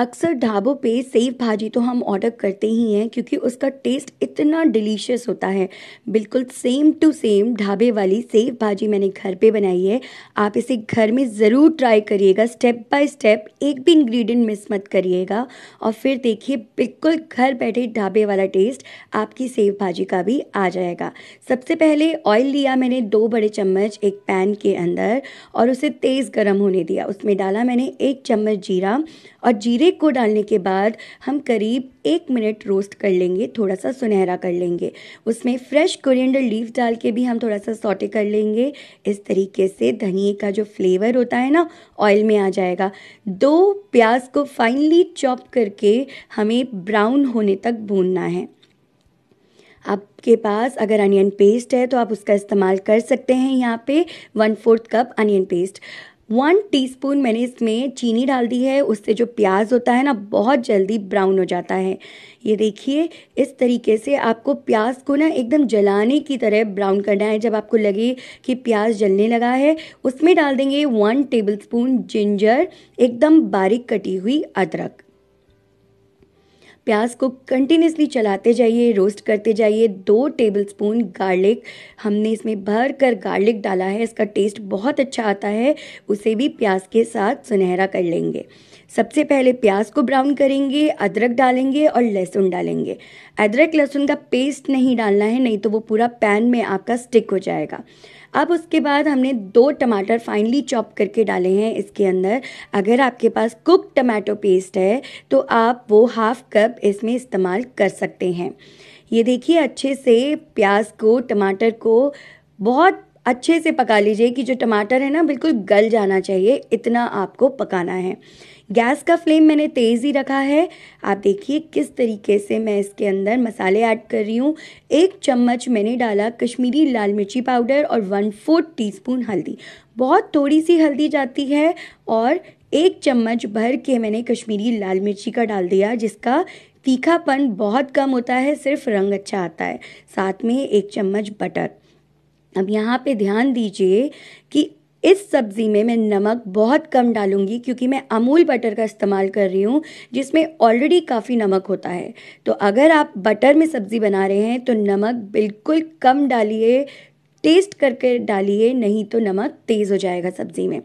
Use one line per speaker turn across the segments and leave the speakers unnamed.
अक्सर ढाबों पे सेव भाजी तो हम ऑर्डर करते ही हैं क्योंकि उसका टेस्ट इतना डिलीशियस होता है। बिल्कुल सेम टू सेम ढाबे वाली सेव भाजी मैंने घर पे बनाई है। आप इसे घर में ज़रूर ट्राई करिएगा। स्टेप बाय स्टेप एक भी इंग्रेडिएंट मिस मत करिएगा। और फिर देखिए, बिल्कुल घर बैठे ढाबे वाला टेस्ट आपकी सेव भाजी का भी आ जाएगा। सबसे पहले ऑयल लिया मैंने दो बड़े चम्मच एक पैन के अंदर और उसे तेज़ गर्म होने दिया। उसमें डाला मैंने एक चम्मच जीरा और जीरे को डालने के बाद हम करीब एक मिनट रोस्ट कर लेंगे, थोड़ा सा सुनहरा कर लेंगे। उसमें फ्रेश कोरिएंडर लीफ डाल के भी हम थोड़ा सा सॉटे कर लेंगे। इस तरीके से धनिए का जो फ्लेवर होता है ना, ऑयल में आ जाएगा। दो प्याज को फाइनली चॉप करके हमें ब्राउन होने तक भूनना है। आपके पास अगर अनियन पेस्ट है तो आप उसका इस्तेमाल कर सकते हैं यहाँ पे। One fourth cup onion paste. One teaspoon मैंने इसमें चीनी डाल दी है, उससे जो प्याज होता है ना, बहुत जल्दी ब्राउन हो जाता है। ये देखिए, इस तरीके से आपको प्याज को ना एकदम जलाने की तरह ब्राउन करना है। जब आपको लगे कि प्याज जलने लगा है, उसमें डाल देंगे वन टेबलस्पून जिंजर एकदम बारीक कटी हुई अदरक। प्याज को कंटिन्यूसली चलाते जाइए रोस्ट करते जाइए। दो टेबलस्पून गार्लिक हमने इसमें भर कर गार्लिक डाला है। इसका टेस्ट बहुत अच्छा आता है। उसे भी प्याज के साथ सुनहरा कर लेंगे। सबसे पहले प्याज को ब्राउन करेंगे, अदरक डालेंगे और लहसुन डालेंगे। अदरक, लहसुन का पेस्ट नहीं डालना है, नहीं तो वो पूरा पैन में आपका स्टिक हो जाएगा। अब उसके बाद हमने दो टमाटर फाइनली चॉप करके डाले हैं इसके अंदर। अगर आपके पास कुक टमाटो पेस्ट है तो आप वो हाफ़ कप इसमें इस्तेमाल कर सकते हैं। ये देखिए, अच्छे से प्याज को, टमाटर को बहुत अच्छे से पका लीजिए कि जो टमाटर है ना, बिल्कुल गल जाना चाहिए, इतना आपको पकाना है। गैस का फ्लेम मैंने तेज़ ही रखा है। आप देखिए किस तरीके से मैं इसके अंदर मसाले ऐड कर रही हूँ। एक चम्मच मैंने डाला कश्मीरी लाल मिर्ची पाउडर और वन फोर्थ टीस्पून हल्दी। बहुत थोड़ी सी हल्दी जाती है और एक चम्मच भर के मैंने कश्मीरी लाल मिर्ची का डाल दिया, जिसका तीखापन बहुत कम होता है, सिर्फ़ रंग अच्छा आता है। साथ में एक चम्मच बटर। अब यहाँ पे ध्यान दीजिए कि इस सब्ज़ी में मैं नमक बहुत कम डालूँगी क्योंकि मैं अमूल बटर का इस्तेमाल कर रही हूँ, जिसमें ऑलरेडी काफ़ी नमक होता है। तो अगर आप बटर में सब्ज़ी बना रहे हैं तो नमक बिल्कुल कम डालिए टेस्ट करके डालिए, नहीं तो नमक तेज़ हो जाएगा सब्ज़ी में।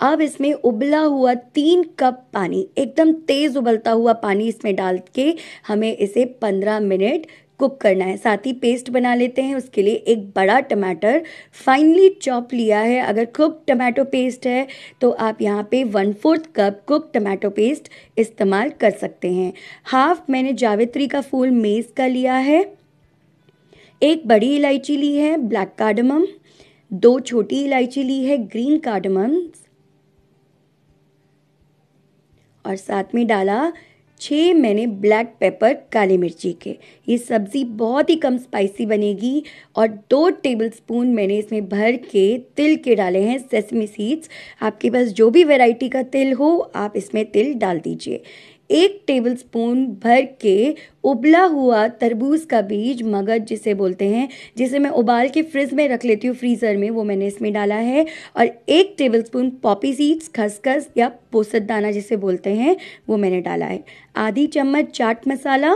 अब इसमें उबला हुआ तीन कप पानी, एकदम तेज़ उबलता हुआ पानी इसमें डाल के हमें इसे पंद्रह मिनट कुक करना है। साथ ही पेस्ट बना लेते हैं। उसके लिए एक बड़ा टमाटर फाइनली चॉप लिया है। अगर कुक टमाटो पेस्ट है तो आप यहाँ पे one fourth cup cook tomato paste इस्तेमाल कर सकते हैं। हाफ़ मैंने जावित्री का फूल मेज़ का लिया है। एक बड़ी इलायची ली है ब्लैक कार्डमम दो छोटी इलायची ली है ग्रीन कार्डमम और साथ में डाला छः मैंने ब्लैक पेपर काली मिर्ची के। ये सब्ज़ी बहुत ही कम स्पाइसी बनेगी और दो टेबलस्पून मैंने इसमें भर के तिल के डाले हैं सेसमी सीड्स आपके पास जो भी वैरायटी का तिल हो, आप इसमें तिल डाल दीजिए। एक टेबलस्पून भर के उबला हुआ तरबूज का बीज मगज जिसे बोलते हैं, जिसे मैं उबाल के फ्रिज में रख लेती हूँ फ्रीज़र में, वो मैंने इसमें डाला है। और एक टेबलस्पून पॉपी सीड्स खसखस या पोसत दाना जिसे बोलते हैं, वो मैंने डाला है। आधी चम्मच चाट मसाला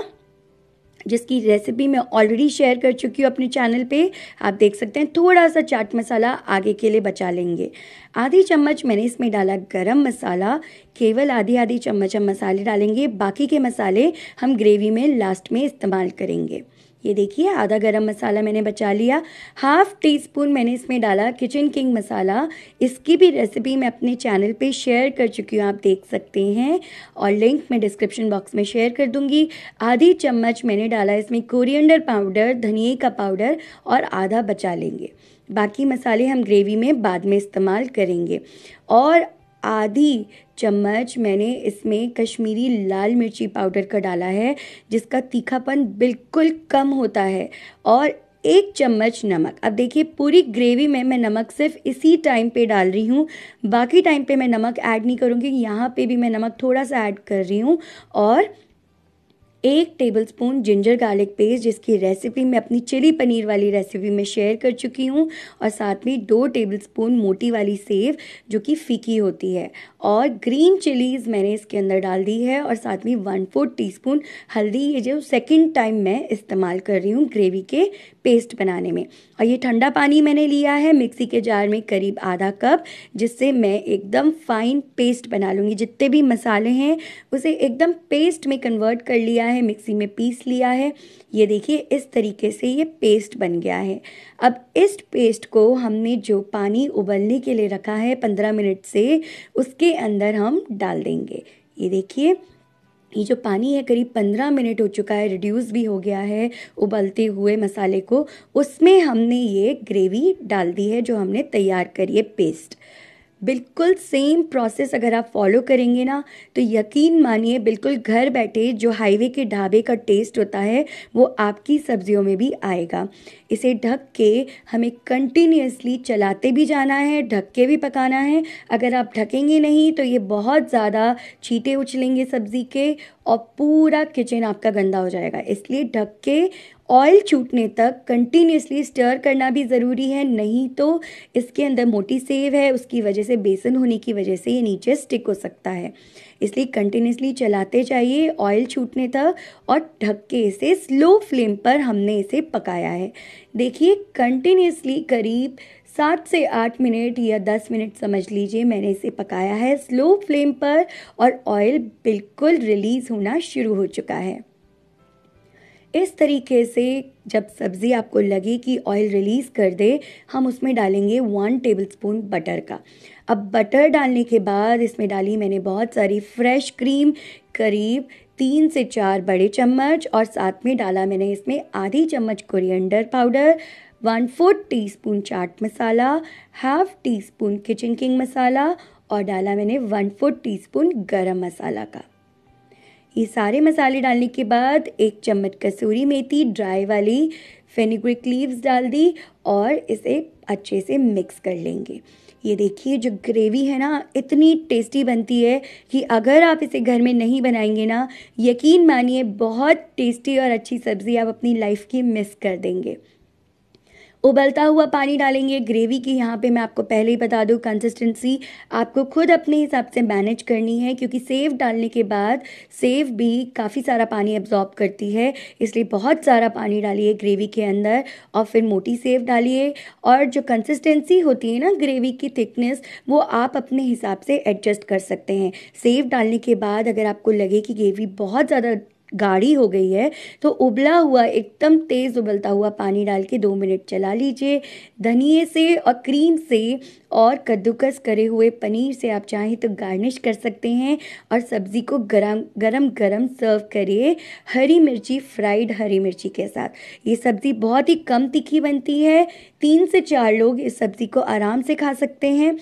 जिसकी रेसिपी मैं ऑलरेडी शेयर कर चुकी हूँ अपने चैनल पे। आप देख सकते हैं थोड़ा सा चाट मसाला आगे के लिए बचा लेंगे। आधी चम्मच मैंने इसमें डाला गरम मसाला। केवल आधी आधी चम्मच हम मसाले डालेंगे। बाकी के मसाले हम ग्रेवी में लास्ट में इस्तेमाल करेंगे। ये देखिए, आधा गरम मसाला मैंने बचा लिया। हाफ़ टी स्पून मैंने इसमें डाला किचन किंग मसाला। इसकी भी रेसिपी मैं अपने चैनल पे शेयर कर चुकी हूँ, आप देख सकते हैं। और लिंक मैं डिस्क्रिप्शन बॉक्स में शेयर कर दूँगी। आधी चम्मच मैंने डाला इसमें कोरिएंडर पाउडर, धनिए का पाउडर और आधा बचा लेंगे। बाकी मसाले हम ग्रेवी में बाद में इस्तेमाल करेंगे। और आधी चम्मच मैंने इसमें कश्मीरी लाल मिर्ची पाउडर का डाला है, जिसका तीखापन बिल्कुल कम होता है, और एक चम्मच नमक। अब देखिए, पूरी ग्रेवी में मैं नमक सिर्फ़ इसी टाइम पे डाल रही हूँ। बाकी टाइम पे मैं नमक ऐड नहीं करूँगी, यहाँ पे भी मैं नमक थोड़ा सा ऐड कर रही हूँ, और एक टेबलस्पून जिंजर गार्लिक पेस्ट जिसकी रेसिपी मैं अपनी चिली पनीर वाली रेसिपी में शेयर कर चुकी हूँ, और साथ में दो टेबलस्पून मोटी वाली सेव, जो कि फीकी होती है। और ग्रीन चिलीज़ मैंने इसके अंदर डाल दी है, और साथ में वन फोर्थ टी स्पून हल्दी, ये जो सेकेंड टाइम मैं इस्तेमाल कर रही हूँ ग्रेवी के पेस्ट बनाने में। और ये ठंडा पानी मैंने लिया है मिक्सी के जार में करीब आधा कप, जिससे मैं एकदम फाइन पेस्ट बना लूँगी। जितने भी मसाले हैं, उसे एकदम पेस्ट में कन्वर्ट कर लिया है, मिक्सी में पीस लिया है। ये देखिए, इस तरीके से ये पेस्ट बन गया है। अब इस पेस्ट को हमने जो पानी उबलने के लिए रखा है पंद्रह मिनट से, उसके अंदर हम डाल देंगे। ये देखिए, ये जो पानी है करीब पंद्रह मिनट हो चुका है रिड्यूस भी हो गया है उबलते हुए मसाले को। उसमें हमने ये ग्रेवी डाल दी है जो हमने तैयार करी है पेस्ट बिल्कुल सेम प्रोसेस अगर आप फॉलो करेंगे ना तो यकीन मानिए बिल्कुल घर बैठे जो हाईवे के ढाबे का टेस्ट होता है, वो आपकी सब्जियों में भी आएगा। इसे ढक के हमें कंटिन्यूसली चलाते भी जाना है, ढक के भी पकाना है। अगर आप ढकेंगे नहीं तो ये बहुत ज़्यादा छीटे उछलेंगे सब्ज़ी के और पूरा किचन आपका गंदा हो जाएगा। इसलिए ढक के ऑयल छूटने तक कंटिन्यूसली स्टर करना भी ज़रूरी है, नहीं तो इसके अंदर मोटी सेव है, उसकी वजह से बेसन होने की वजह से ये नीचे स्टिक हो सकता है। इसलिए कंटिन्यूसली चलाते जाइए ऑयल छूटने तक और ढक के इसे स्लो फ्लेम पर हमने इसे पकाया है। देखिए कंटिन्यूसली करीब सात से आठ मिनट या दस मिनट समझ लीजिए, मैंने इसे पकाया है। स्लो फ्लेम पर और ऑयल बिल्कुल रिलीज़ होना शुरू हो चुका है। इस तरीके से जब सब्ज़ी आपको लगे कि ऑयल रिलीज़ कर दे, हम उसमें डालेंगे वन टेबलस्पून बटर का। अब बटर डालने के बाद इसमें डाली मैंने बहुत सारी फ्रेश क्रीम करीब तीन से चार बड़े चम्मच और साथ में डाला मैंने इसमें आधी चम्मच coriander powder one fourth teaspoon chaat masala, half teaspoon kitchen king masala और डाला मैंने वन फोर्थ टी स्पून गर्म मसाला का। ये सारे मसाले डालने के बाद एक चम्मच कसूरी मेथी ड्राई वाली फेनिग्रिक लीव्स डाल दी और इसे अच्छे से मिक्स कर लेंगे। ये देखिए जो ग्रेवी है ना, इतनी टेस्टी बनती है कि अगर आप इसे घर में नहीं बनाएँगे ना, यकीन मानिए बहुत टेस्टी और अच्छी सब्ज़ी आप अपनी लाइफ की मिस कर देंगे। उबलता हुआ पानी डालेंगे ग्रेवी की। यहाँ पे मैं आपको पहले ही बता दूँ कंसिस्टेंसी आपको खुद अपने हिसाब से मैनेज करनी है, क्योंकि सेव डालने के बाद सेव भी काफ़ी सारा पानी एब्जॉर्ब करती है। इसलिए बहुत सारा पानी डालिए ग्रेवी के अंदर और फिर मोटी सेव डालिए। और जो कंसिस्टेंसी होती है ना ग्रेवी की थिकनेस वो आप अपने हिसाब से एडजस्ट कर सकते हैं। सेव डालने के बाद अगर आपको लगे कि ग्रेवी बहुत ज़्यादा गाढ़ी हो गई है तो उबला हुआ, एकदम तेज़ उबलता हुआ पानी डाल के दो मिनट चला लीजिए। धनिए से और क्रीम से और कद्दूकस करे हुए पनीर से आप चाहें तो गार्निश कर सकते हैं और सब्ज़ी को गरम गरम गरम सर्व करिए हरी मिर्ची, फ्राइड हरी मिर्ची के साथ। ये सब्ज़ी बहुत ही कम तीखी बनती है, तीन से चार लोग इस सब्ज़ी को आराम से खा सकते हैं।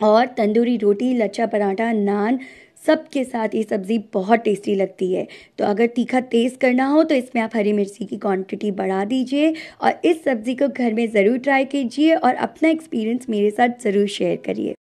और तंदूरी रोटी, लच्छा पराठा, नान सबके साथ ये सब्ज़ी बहुत टेस्टी लगती है। तो अगर तीखा तेज़ करना हो तो इसमें आप हरी मिर्ची की क्वांटिटी बढ़ा दीजिए और इस सब्ज़ी को घर में ज़रूर ट्राई कीजिए और अपना एक्सपीरियंस मेरे साथ ज़रूर शेयर करिए।